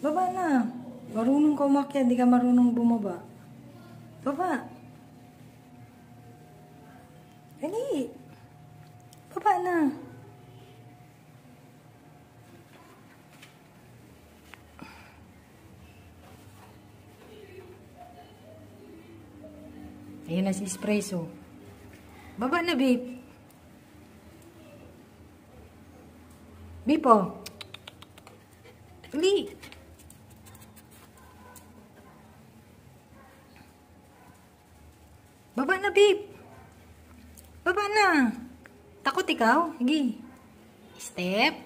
Baba na. Marunong ka umakyat, di ka marunong bumaba. Baba. Dali. Baba na. Ayun na si espresso. Baba na, babe. Babe, oh. Dali. Baba na, babe. Baba na. Takot ikaw? Sige. Step.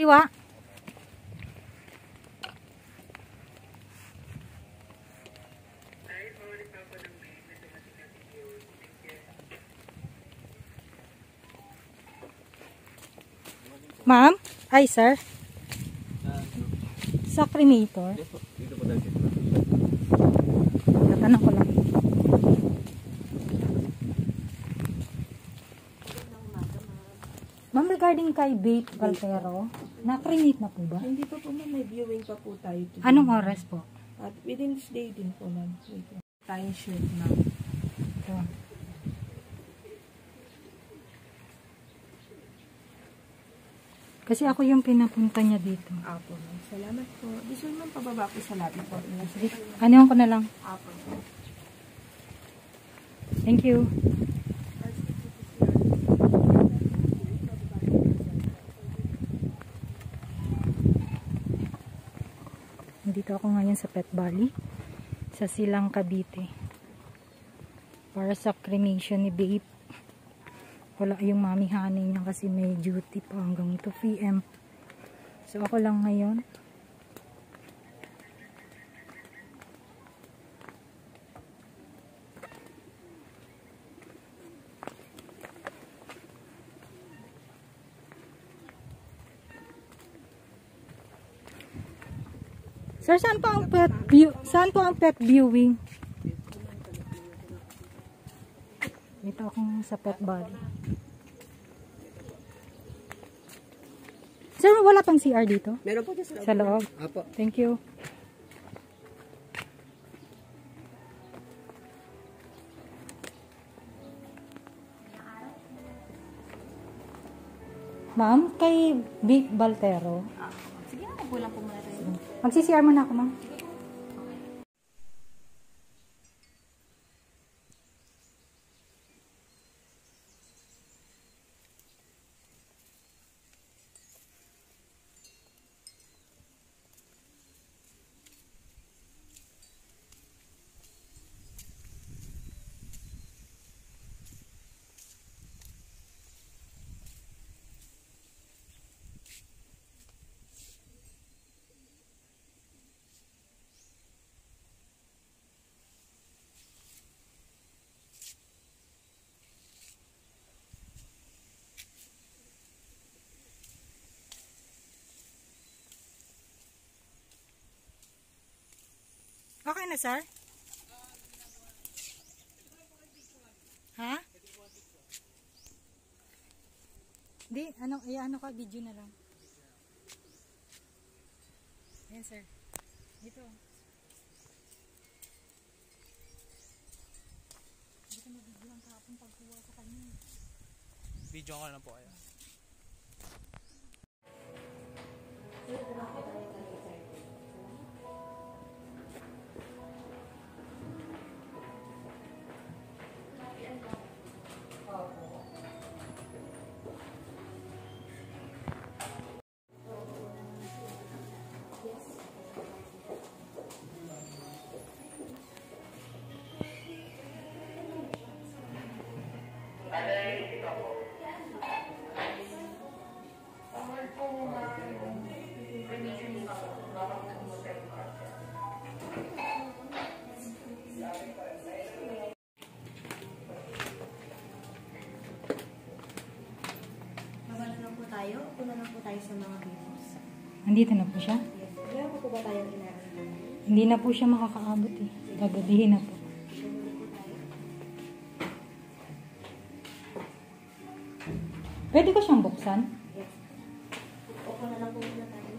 Liwa. Ma'am? Ay, sir? Sa cremator? Dito po dahil Tatanong ko lang. Ma'am, regarding kay Babe Valtero, na-cremate na po ba? Hindi pa po ma'am, may viewing pa po tayo today. Anong oras po? At within this day din po ma'am. Time shoot ma'am. Ito. Kasi ako yung pinapunta niya dito. Apo ma'am. Salamat po. This one ma'am, pababa po sa lobby po. Ano ko na lang. Apo. Thank you. Nandito ako ngayon sa Pet Valley sa Silang Cavite. Para sa cremation ni Babe. Wala yung mami honey niya kasi may duty pa hanggang 2 p.m. so ako lang ngayon Sir, saan po ang pet view? Saan po ang pet viewing? Dito akong sa pet body. Sir, wala pang CR dito? Meron po dyan sa loob? Apo. Thank you. Ma'am, kay Vic Baltero. Sige na, kulang po muna. Magsi-CR muna ako, ma'am. Okay na, sir? Ha? Di, ano, ay, ano ka, video na lang. Ayan, sir. Dito. Dito na video ang kahapon pagkuha sa kanya. Video ko na po kayo. tayo sa mga videos. Nandito na po siya. Yes. Pa po ba tayong inaarap? Hindi na po siya makakaabot eh. Gagabihin na po. Tayo. Pwede ko siyang buksan? Yes. Opo na lang po muna tayo.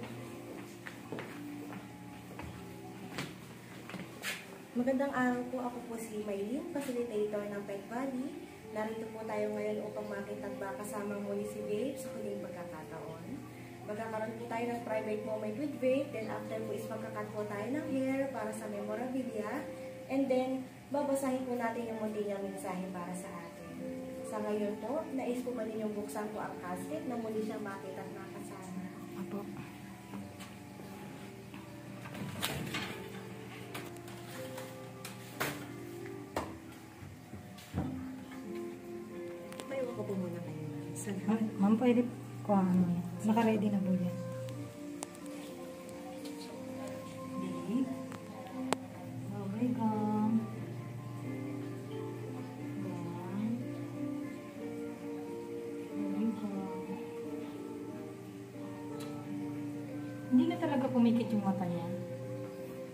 Magandang araw po. Ako po si Maylin, facilitator ng Pet Valley. Narito po tayo ngayon upang makitagba kasama muli si Babe sa huling pagkakataon. Magkakaroon po tayo ng private moment with Babe. Then after po is magkakat po tayo ng hair para sa memorabilia. And then, babasahin po natin yung munti niyang mensahe para sa atin. Sa ngayon po, nais po ba ninyong buksan po ang casket na muli siyang makita at makasama? Ma- Ma'am, pwede ko ano yan. Naka-ready na po yan. Babe. Gum. Okay, gum. Hindi na talaga pumikit yung mata niya.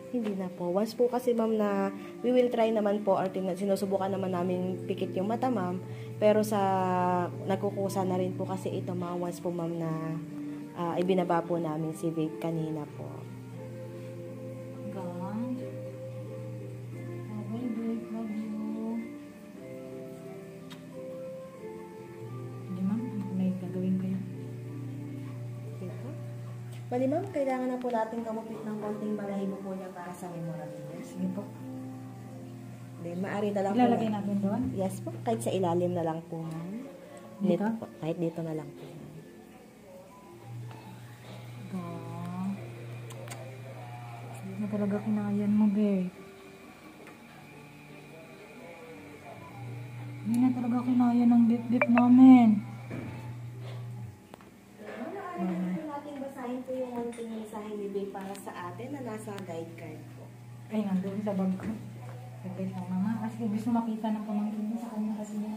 Hindi na po. Once po kasi ma'am na we will try naman po or tingnan, sinusubukan naman namin pikit yung mata ma'am. Pero sa nagkukusa na rin po kasi ito ma'am once po ma'am na ah, ibinaba po namin si Vape kanina po. Bali ma'am, kailangan na po natin kamupit ng konting balahibo po niya para sa memorabilia. Sige po. Then, maaari na lang po. Ilalagay natin doon. Yes po, kahit sa ilalim na lang po ma'am. Dito? po, kahit dito na lang po. Hindi na talaga kinayan mo, babe. Hindi na talaga kinaya ng bip-bip namin. Maaari na po natin basahin po yung konting mensahe ni Vape para sa atin na nasa guide card po. Ay, nandun sa bag ko. Saglit lang, mama. Kasi gusto makita ng pamangkin sa kanya kasi niya.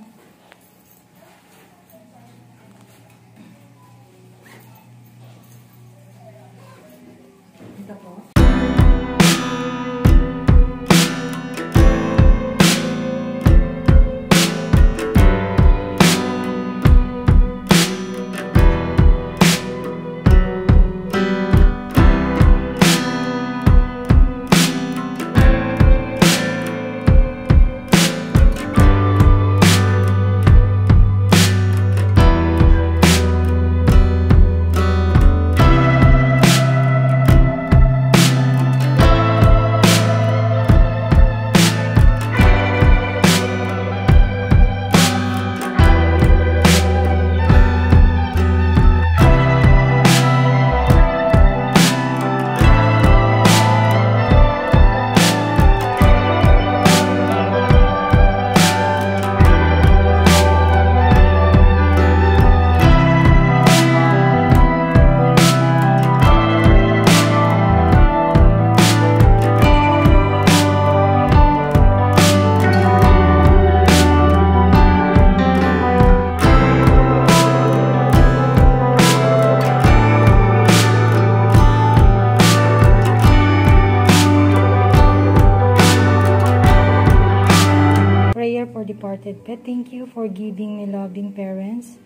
Departed pet. Thank you for giving me loving parents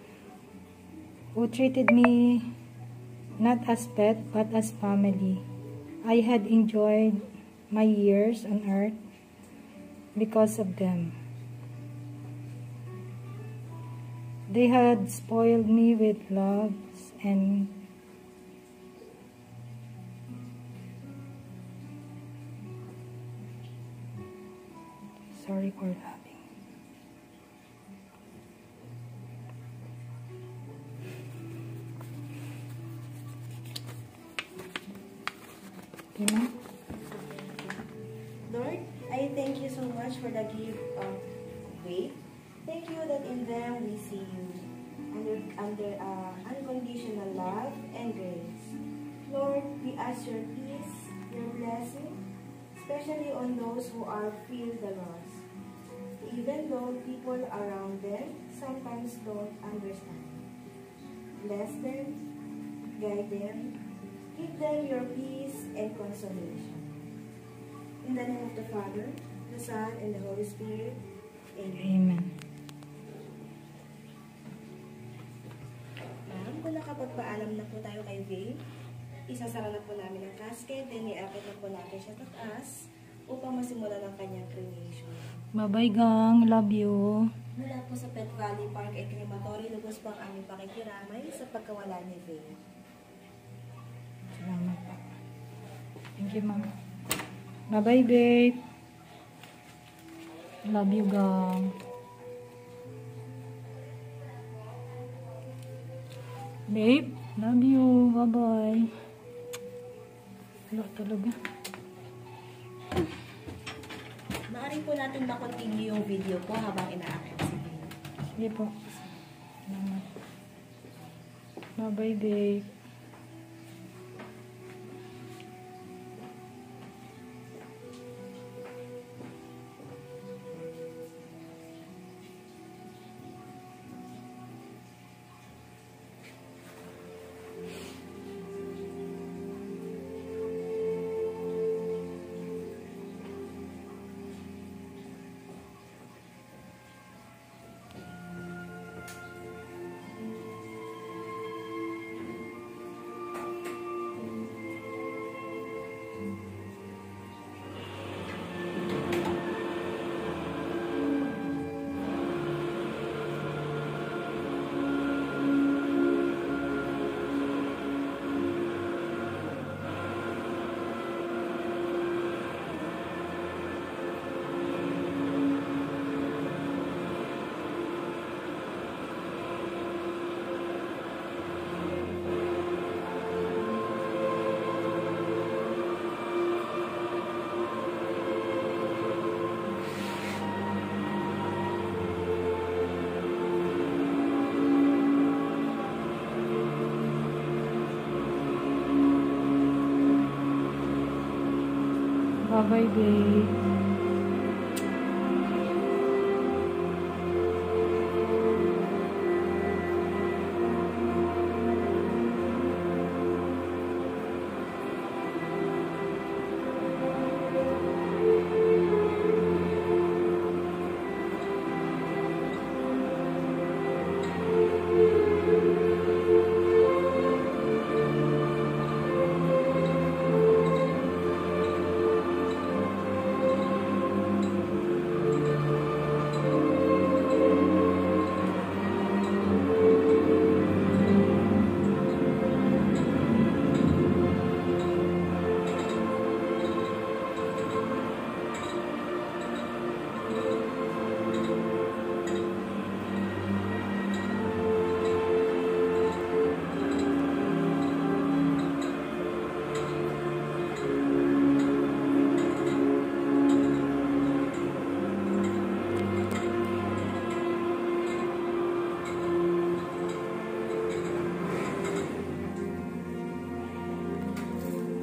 who treated me not as pet but as family. I had enjoyed my years on earth because of them. They had spoiled me with loves and sorry for laughing. Ma'am? Lord, I thank you so much for the gift of faith. Thank you that in them we see you under, under uh, unconditional love and grace. Lord, we ask your peace, your blessing, especially on those who are feel the loss. Even though people around them sometimes don't understand. Bless them, guide them, give them your peace and consolation. In the name of the Father, the Son, and the Holy Spirit. Amen. Amen. Ma'am, kung nakapagpaalam na po tayo kay Babe, isasara na po namin ang casket, then iakit na po natin siya tataas upang masimula ng kanyang cremation. Bye-bye, gang. Love you. Mula po sa Pet Valley Park and Crematory, lubos po ang aming pakikiramay sa pagkawala ni Babe. Salamat po. Thank you, ma'am. Bye-bye, babe. Love you, gang. Babe, love you. Bye-bye. Wala talaga. Maaari po natin makontinue yung video po habang inaakit si Babe. Sige po. Salamat. Bye-bye, babe. Bye-bye, babe.